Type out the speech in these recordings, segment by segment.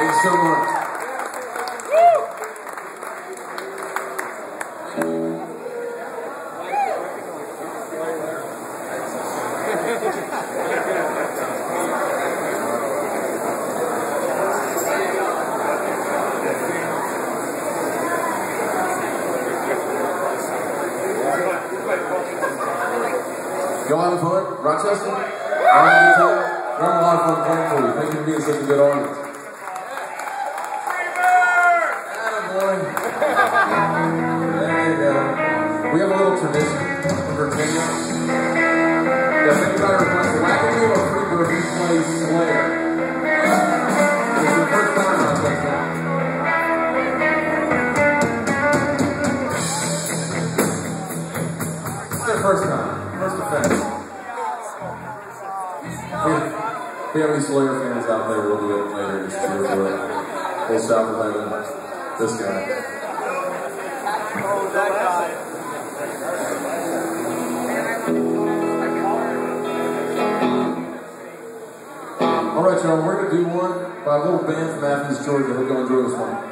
Thanks so much. Rochester? Fun? We're having a lot of fun playing for you. Thank you for being such a good audience. We have a little tradition in Virginia. Think about it. Like Wackadoo or Freebird, we play Slayer. It's the first time that. First time. First offense. If any Slayer fans out there, we'll do it later. Just cheer for it. We'll stop with. This guy. Y'all. We're gonna do one by a little band from Athens, Georgia. Hope y'all enjoy this one.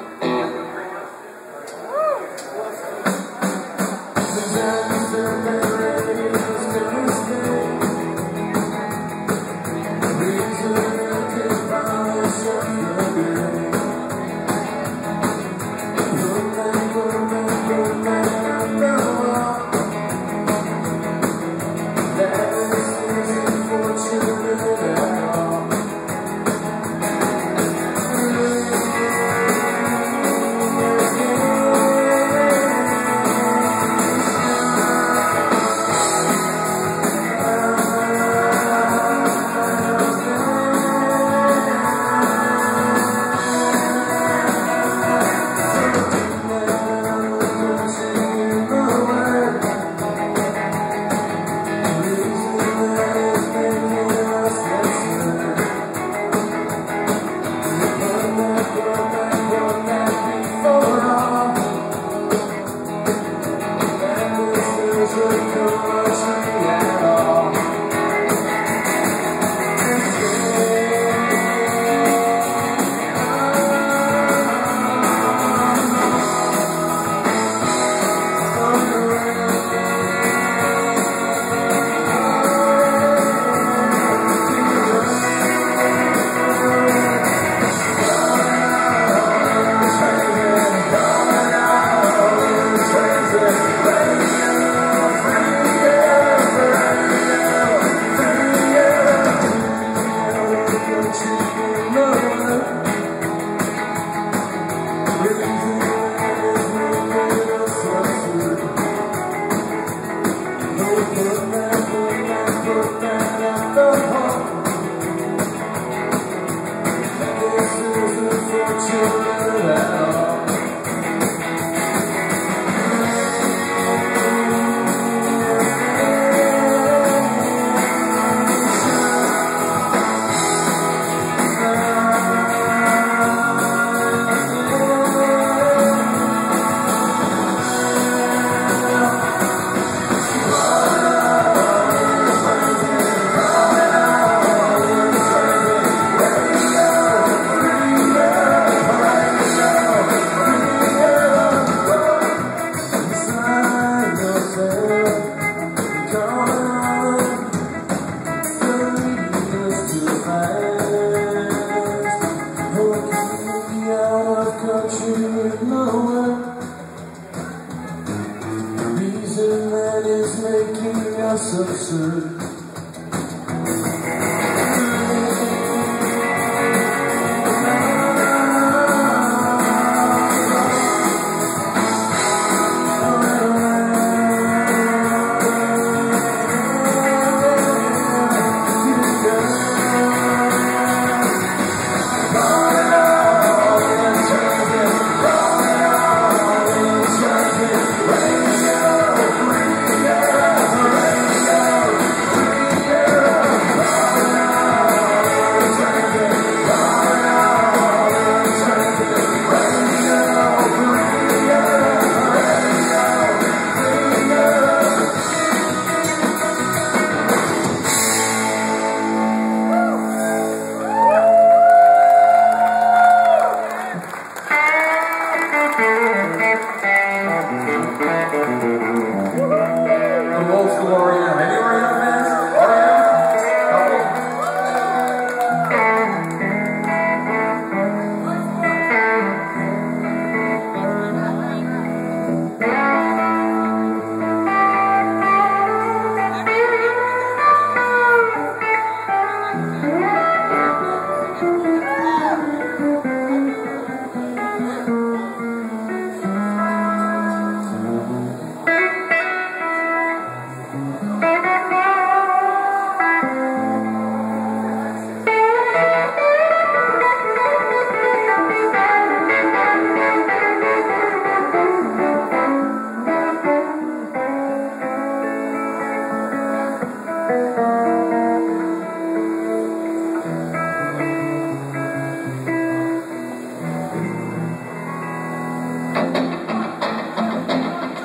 to watching nowhere. The reason that is making us absurd.